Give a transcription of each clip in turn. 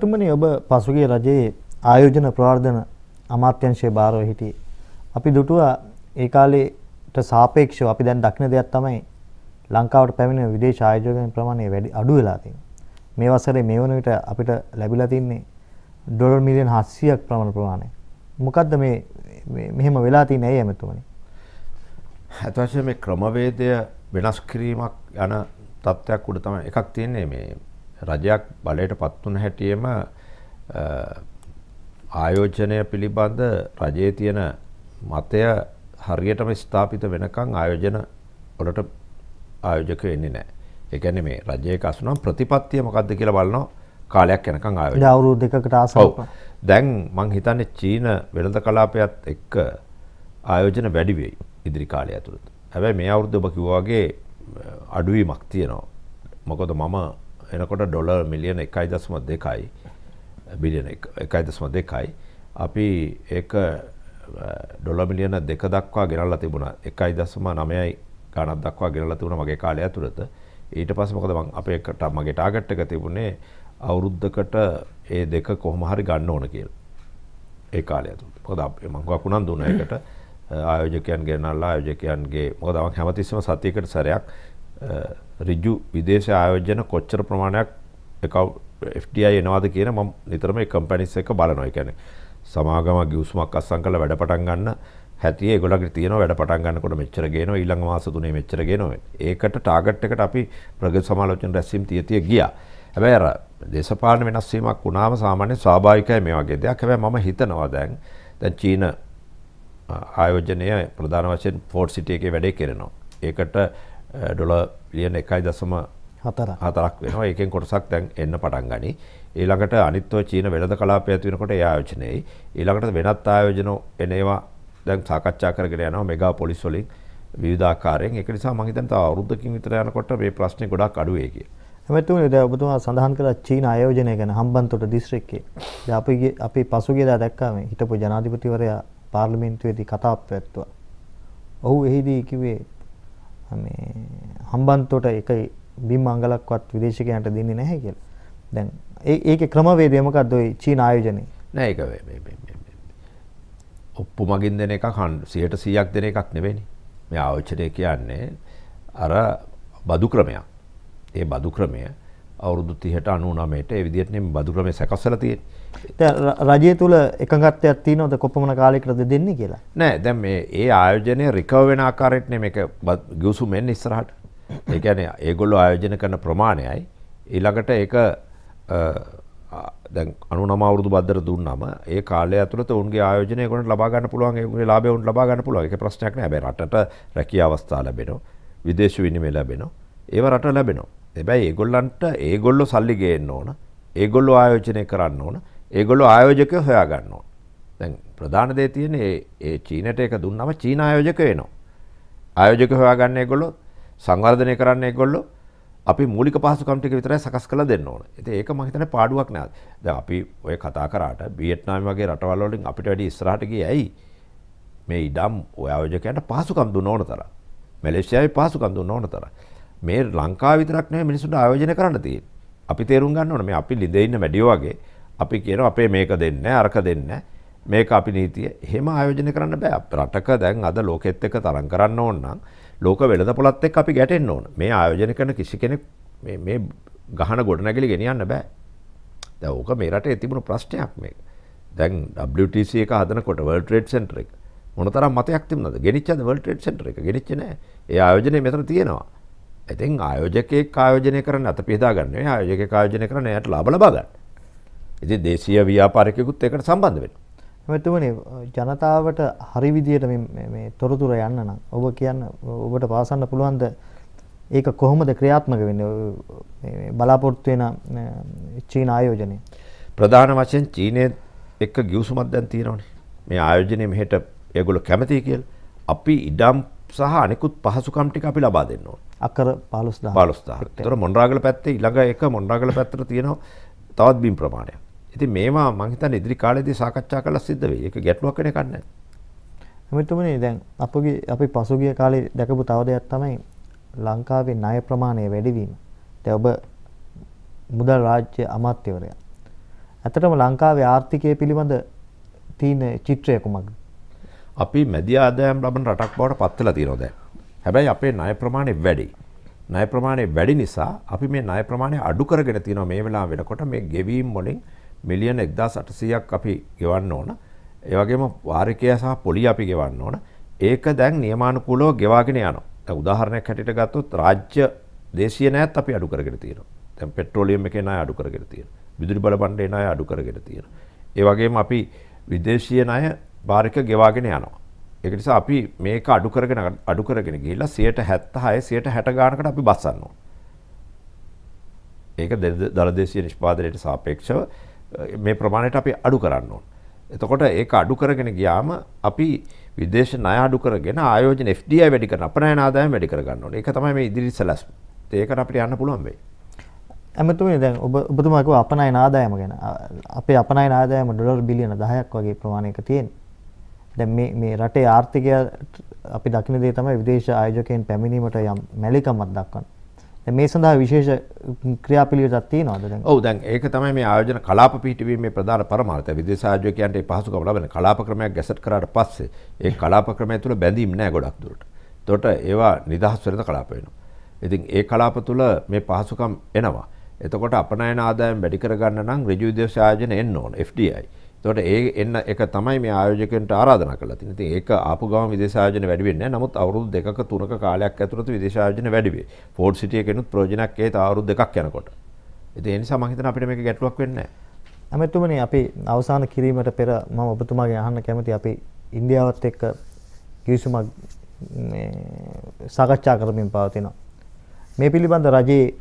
ඇමතුමනි ඔබ පසුගිය රජයේ ආයෝජන ප්‍රවර්ධන අමාත්‍යංශයේ භාරව හිටියේ. අපි දුටුවා ඒ කාලේට සාපේක්ෂව අපි දැන් දක්න දෙයක් තමයි ලංකාවට පැමිණෙන විදේශ ආයෝජකයන් ප්‍රමාණය වැඩි අඩු වෙලා තියෙනවා. මේ වසරේ මේ වන විට අපිට ලැබිලා තින්නේ ඩොලර් මිලියන් 700ක් ප්‍රමාණ ප්‍රමාණය. මොකද්ද මේ මෙහෙම වෙලා තියෙන්නේ ඇයි එමෙතුමනි? ඇත්ත වශයෙන්ම මේ ක්‍රමවේදය වෙනස් කිරීමක් යන තත්ත්වයක් උඩ තමයි එකක් තියෙන්නේ මේ රජයක් බලයට පත් වුණ හැටියෙම ආයෝජනය පිළිබඳ රජයේ තියෙන මතය හරියටම ස්ථාපිත වෙනකන් ආයෝජන වලට ආයෝජක වෙන්නේ. ඒ කියන්නේ මේ රජයක අසුනම් ප්‍රතිපත්තිය මොකක්ද කියලා බලනවා කාලයක් යනකම් ආයෝජනය. අවුරුදු දෙකකට ආසන්න. දැන් මං හිතන්නේ චීන වෙළඳ කලාපයත් එක්ක ආයෝජන වැඩි වෙයි ඉදිරි කාලය ඇතුළත. හැබැයි මේ අවුරුද්ද ඔබ කිව්වා වගේ අඩුවීමක් තියෙනවා. මොකද මම එනකොට ඩොලර් මිලියන 1.2යි බිලියන 1.2යි අපි ඒක ඩොලර් මිලියන 2 දක්වා ගෙනල්ලා තිබුණා 1.9යි ගණන් දක්වා ගෙනල්ලා තිබුණා මගේ කාලය ඇතුළත. ඊට පස්සේ මොකද මම අපේකට මගේ ටාගට් එක තිබුණේ අවුරුද්දකට ඒ දෙක කොහොම හරි ගන්න ඕන කියලා. ඒ කාලය ඇතුළත. මොකද මම ගොඩක් උනන්දු වුණා ඒකට. ආයෝජකයන් ගෙනල්ලා ආයෝජකයන්ගේ මොකද මම හැමතිස්සෙම සතියකට සැරයක් ඍජු විදේශ ආයෝජන කොච්චර ප්‍රමාණයක් එක FDI එනවාද කියන මම නිතරම ඒ කම්පැනිස් එක බලනවා. ඒ කියන්නේ සමාගම ගිවිසුමක් අත්සන් කරලා වැඩ පටන් ගන්න හැතිය ඒගොල්ලන්ගේ තියෙනවා වැඩ පටන් ගන්නකොට මෙච්චර ගේනවා ඊළඟ මාස තුනේ මෙච්චර ගේනවා. ඒකට ටාගට් එකට අපි ප්‍රගති සමාලෝචන රැස්වීම තිය තිය ගියා. හැබැයි අර දේශපාලන වෙනස් වීමක් වුණාම සාමාන්‍ය ස්වාභාවිකයි මේ වගේ දෙයක්. හැබැයි මම හිතනවා දැන් දැන් චීන ආයෝජනය ප්‍රධාන වශයෙන් ෆෝර්ට් සිටි එකේ වැඩේ කරනවා. ඒකට ඩොලර් බිලියන 1.4 හතරක් වෙනවා. ඒකෙන් කොටසක් දැන් එන්න පටන් ගනි. ඊළඟට අනිත්ව චීන වෙළඳ කලාපය ඇති වෙනකොට ඒ ආයෝජනයයි. ඊළඟට වෙනත් ආයෝජන එනේවා දැන් සාකච්ඡා කරගෙන යනවා මෙගා පොලිස් වලින් විවිධාකාරයෙන්. ඒක නිසා මම හිතන්නේ තව අවුරුද්දකින් විතර යනකොට මේ ප්‍රශ්නේ ගොඩක් අඩු වෙයි කියලා. එමෙතුනේ දැන් ඔබතුමා සඳහන් කළා චීන ආයෝජනය ගැන හම්බන්තොට දිස්ත්‍රික්කයේ. දැන් අපි අපි පසුගියදා දැක්කා මේ හිටපු ජනාධිපතිවරයා පාර්ලිමේන්තුවේදී කතා පැවැත්තුවා. ඔහු එහිදී කිව්වේ මේ හම්බන්තොට එක බිම් අංගලක්වත් විදේශිකයන්ට දෙන්නේ නැහැ කියලා. දැන් ඒකේ ක්‍රමවේදය මොකක්ද ওই චීන ආයෝජනේ? නෑ ඒක මේ ඔප්පු මගින් දෙන එකක් 100%ක් දෙන එකක් නෙවෙයි. මේ ආයෝජනය කියන්නේ අර බදු ක්‍රමයක්. ඒ බදු ක්‍රමය අවුරුදු 30ට 99ට ඒ විදිහට නේ බදු ක්‍රමය සකස්සලා තියෙන්නේ. දැන් රජය තුල එකඟත්වයක් තියෙනවද කොපමණ කාලයකටද දෙන්නේ කියලා? නෑ දැන් මේ ඒ ආයෝජනය රිකවර් වෙන ආකාරයට නේ මේක ගිවිසුම් එන්නේ ඉස්සරහට. ඒ කියන්නේ ඒගොල්ලෝ ආයෝජන කරන ප්‍රමාණයයි ඊළඟට ඒක දැන් 99 අවුරුදු බද්දට දුන්නම ඒ කාලය ඇතුළත උන්ගේ ආයෝජනය ඒගොල්ලන්ට ලබා ගන්න පුළුවන් ඒගොල්ලේ ලාභය උන්ට ලබා ගන්න පුළුවන්. ඒක ප්‍රශ්නයක් නෑ. හැබැයි රටට රැකියා අවස්ථා ලැබෙනවා. විදේශ විනිමය ලැබෙනවා. ඒව රට ලැබෙනවා. හැබැයි ඒගොල්ලන්ට ඒගොල්ලෝ සල්ලි ගේන්න ඕන. ඒගොල්ලෝ ආයෝජනය කරන්න ඕන. ඒගොල්ලෝ ආයෝජකයෝ හොයා ගන්න ඕන. දැන් ප්‍රධාන දේ තියෙන්නේ ඒ චීනට ඒක දුන්නම චීන ආයෝජක වෙනවා. ආයෝජක හොයාගන්න ඒගොල්ලෝ සංවර්ධනය කරන්න ඒගොල්ලෝ අපි මූලික පහසුකම් ටික විතරයි සකස් කරලා දෙන්න ඕන. ඉතින් ඒක මම හිතන්නේ පාඩුවක් නෑ. දැන් අපි ඔය කතා කරාට වියට්නාම වගේ රටවල් වලින් අපිට වැඩි ඉස්සරහට ගියේ ඇයි? මේ ඉඩම් ඔය ආයෝජකයන්ට පහසුකම් දුන්න ඕන තරම්. මැලේසියාවේ පහසුකම් දුන්න ඕන තරම්. මේ ලංකාව විතරක් නෙවෙයි මිනිස්සුන්ට ආයෝජනය කරන්න තියෙන්නේ. අපි තේරුම් ගන්න ඕන මේ අපි ලිඳේ ඉන්න වැඩියෝ වගේ අපි කියනවා අපේ මේක දෙන්නේ නැහැ අරක දෙන්නේ නැහැ. මේක අපි නීතිය. එහෙම ආයෝජනය කරන්න බෑ. රටක දැන් අද ලෝකෙත් එක්ක තරම් කරන්න ඕන නම් ලෝක වෙළඳ පොළත් එක්ක අපි ගැටෙන්න ඕන. මේ ආයෝජනය කරන කිසි කෙනෙක් මේ මේ ගහන ගොඩනැගිලි ගෙනියන්න බෑ. දැන් ඕක මේ රටේ තිබුණු ප්‍රශ්නයක් මේක. දැන් WTC එක හදනකොට World Trade Center එක මොනතරම් මතයක් තිබුණාද? ගෙනිච්චද World Trade Center එක? ගෙනිච්චේ නෑ. ඒ ආයෝජනය මෙතන තියෙනවා. ඉතින් ආයෝජකයෙක් ආයෝජනය කරන්න අත පිහදා ගන්න ආයෝජකයෙක් ආයෝජනය කරන්න එයාට ලාභ ලබා ගන්න. ඉතින් දේශීය ව්‍යාපාරිකයෙකුත් ඒකට සම්බන්ධ වෙනවා. මෙතුමනි ජනතාවට හරි විදියට මේ තොරතුර යන්න නම් ඔබ කියන්න ඔබට පාසන්න පුළුවන්ද? ඒක කොහොමද ක්‍රියාත්මක වෙන්නේ? බලාපොරොත්තු වෙන චීන ආයෝජනය. ප්‍රධාන වශයෙන් චීනයේ එක්ක ගිවිසුමක් දැන් තියෙනවනේ. මේ ආයෝජනය මෙහෙට ඒගොල්ලෝ කැමතියි කියලා. අපි ඉඩම් සහ අනිකුත් පහසුකම් ටික අපි ලබා දෙන්න ඕන අක්කර 15000 15000 ඒතර මොණරාගල පැත්තේ ඊළඟ එක මොණරාගල පැත්තට තියෙනවා තවත් බිම් ප්‍රමාණයක් ඉතින් මේවා මං හිතන්නේ ඉදිරි කාලේදී සාකච්ඡා කරලා සිද්ධ වෙයි. ඒක ගැටලුවක් වෙන එකක් නැහැ. එමෙතුමනි දැන් අපගේ අපි පසුගිය කාලේ දැකපු තව දෙයක් තමයි ලංකාවේ ණය ප්‍රමාණය වැඩිවීම. දැන් ඔබ මුදල් රාජ්‍ය අමාත්‍යවරයා. ඇත්තටම ලංකාවේ ආර්ථිකය පිළිබඳ තියෙන චිත්‍රය කුමක්ද? අපි මැදි ආදායම් ලබන රටක් බවට පත් වෙලා තියෙනවා දැන්. හැබැයි අපේ ණය ප්‍රමාණය වැඩි. ණය ප්‍රමාණය වැඩි නිසා අපි මේ ණය ප්‍රමාණය අඩු කරගෙන තියෙනවා මේ වෙලාව වෙනකොට මේ ගෙවීම් වලින් මිලියන 1800ක් අපි ගෙවන්න ඕන. ඒ වගේම වාරිකය සහ පොලි අපි ගෙවන්න ඕන. ඒක දැන් නියමානුකූලව ගෙවාගෙන යනවා. දැන් උදාහරණයක් හැටියට ගත්තොත් රාජ්‍ය දේශීය ණයත් අපි අඩු කරගෙන තියෙනවා. දැන් පෙට්‍රෝලියම් එකේ ණය අඩු කරගෙන තියෙනවා. විදුලි බල භණ්ඩේ ණය අඩු කරගෙන තියෙනවා. ඒ වගේම අපි විදේශීය ණය වාරික ගෙවාගෙන යනවා. ඒක නිසා අපි මේක අඩු කරගෙන අඩු කරගෙන ගිහිල්ලා 76 160 ගානකට අපි බස්සන්න ඕන. ඒක දළදේශීය නිෂ්පාදනයට සාපේක්ෂව මේ ප්‍රමාණයට අපි අඩු කරන්න ඕන. එතකොට ඒක අඩු කරගෙන ගියාම අපි විදේශ ණය අඩු කරගෙන ආයෝජන FDI වැඩි කරන අපනයන ආදායම වැඩි කරගන්න ඕනේ. ඒක තමයි මේ ඉදිරි සැලැස්ම. ඒකට අපිට යන්න පුළුවන් වෙයි. ඇමතුමනි දැන් ඔබ ඔබතුමා කිව්වා අපනයන ආදායම ගැන. අපේ අපනයන ආදායම ඩොලර් බිලියන 10ක් වගේ ප්‍රමාණයක තියෙනවා. දැන් මේ මේ රටේ ආර්ථිකය අපි දකින දේ තමයි විදේශ ආයෝජකයන් පැමිණීමට යම් මැලිකමක් දක්වන්නේ. මේ සඳහා විශේෂ ක්‍රියාපිළිවෙලක් තියෙනවද දැන්? ඔව් දැන් ඒක තමයි මේ ආයෝජන කලාප පිහිටවීමේ ප්‍රධාන පරමාර්ථය. විදේශ ආයෝජකයන්ට ඒ පහසුකම ලබන කලාප ක්‍රමයක් ගැසට් කරාට පස්සේ ඒ කලාප ක්‍රමය තුළ බැඳීම් නැහැ ගොඩක් දුරට. එතකොට ඒවා නිදහස් වෙනද කලාප වෙනවා. ඉතින් ඒ කලාප තුළ මේ පහසුකම් එනවා. එතකොට අපනයන ආදායම් වැඩි කරගන්න නම් ඍජු විදේශ ආයෝජන එන්න ඕන FDI. එතකොට ඒ එන්න එක තමයි මේ ආයෝජකයන්ට ආරාධනා කරලා තියෙන්නේ. ඉතින් ඒක ආපු ගමන් විදේශ ආයෝජන වැඩි වෙන්නේ නැහැ. නමුත් අවුරුදු දෙකක තුනක කාලයක් ඇතුළත විදේශ ආයෝජන වැඩි වෙයි. ෆෝඩ් සිටි එකෙනුත් ප්‍රයෝජනයක් ඒ තා අවුරුදු දෙකක් යනකොට. මම හිතනවා අපිට මේක ගැටලුවක් වෙන්නේ නැහැ. අමෙතුමනි අපි අවසාන කිරීමට පෙර මම ඔබතුමාගෙන් අහන්න කැමති අපි ඉන්දියාවත් එක්ක කිවිසුමක් මේ සාකච්ඡා කරමින් පවතිනවා. මේ පිළිබඳ රජයේ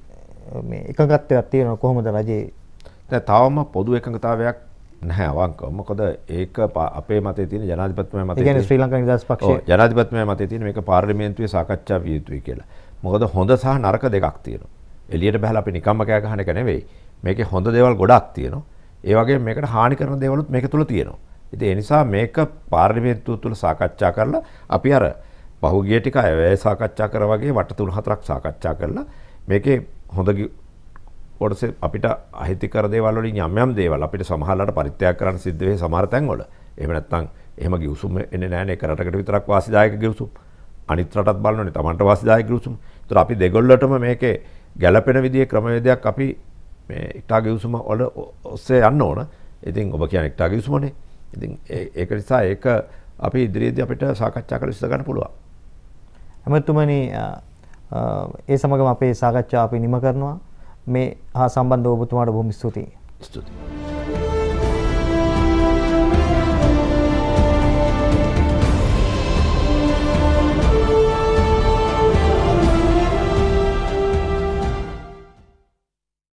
මේ එකඟත්වයක් තියෙනවා කොහොමද රජයේ තවම පොදු එකඟතාවයක් නැහැ අවංකව. මොකද ඒක අපේ මතේ තියෙන ජනාධිපතිතුමා මතේ තියෙන ශ්‍රී ලංකා නිදහස් පක්ෂය ජනාධිපතිතුමා මතේ තියෙන මේක පාර්ලිමේන්තුවේ සාකච්ඡා විය යුතුයි කියලා. මොකද හොඳ සහ නරක දෙකක් තියෙනවා. එළියට බහලා අපි නිකම්ම කෑ ගහන එක නෙවෙයි. මේකේ හොඳ දේවල් ගොඩක් තියෙනවා. ඒ වගේම මේකට හානි කරන දේවලුත් මේක තුල තියෙනවා. ඉතින් ඒ නිසා මේක පාර්ලිමේන්තුව තුල සාකච්ඡා කරලා අපි අර පහුගිය ටික අය සාකච්ඡා කරා වගේ වට තුන හතරක් සාකච්ඡා කරලා මේකේ හොඳ කොටස අපිට අහිතිකර දේවල් වලින් යම් යම් දේවල් අපිට සමහරලාට පරිත්‍යාග කරන්න සිද්ධ වෙයි සමහර තැන්වල. එහෙම නැත්නම් එහෙම ගිවිසුම් එන්නේ නැහැ නේ එක රටකට විතරක් වාසිදායක ගිවිසුම්. අනිත් රටත් බලනෝනේ Tamanට වාසිදායක ගිවිසුම්. ඒතර අපි දෙගොල්ලටම මේකේ ගැළපෙන විදිහේ ක්‍රමවේදයක් අපි මේ ඉක්ටා ගිවිසුම වල ඔස්සේ යන්න ඕන. ඉතින් ඔබ කියන්නේ ඉක්ටා ගිවිසුමනේ. ඉතින් ඒක නිසා ඒක අපි ඉදිරියේදී අපිට සාකච්ඡා කරලා විසඳ ගන්න පුළුවන්. එමෙතුමනි ඒ සමගම අපේ සාකච්ඡාව අපි නිම කරනවා. මේ හා සම්බන්ධ ඔබතුමාට බොහොම ස්තුතියි. ස්තුතියි.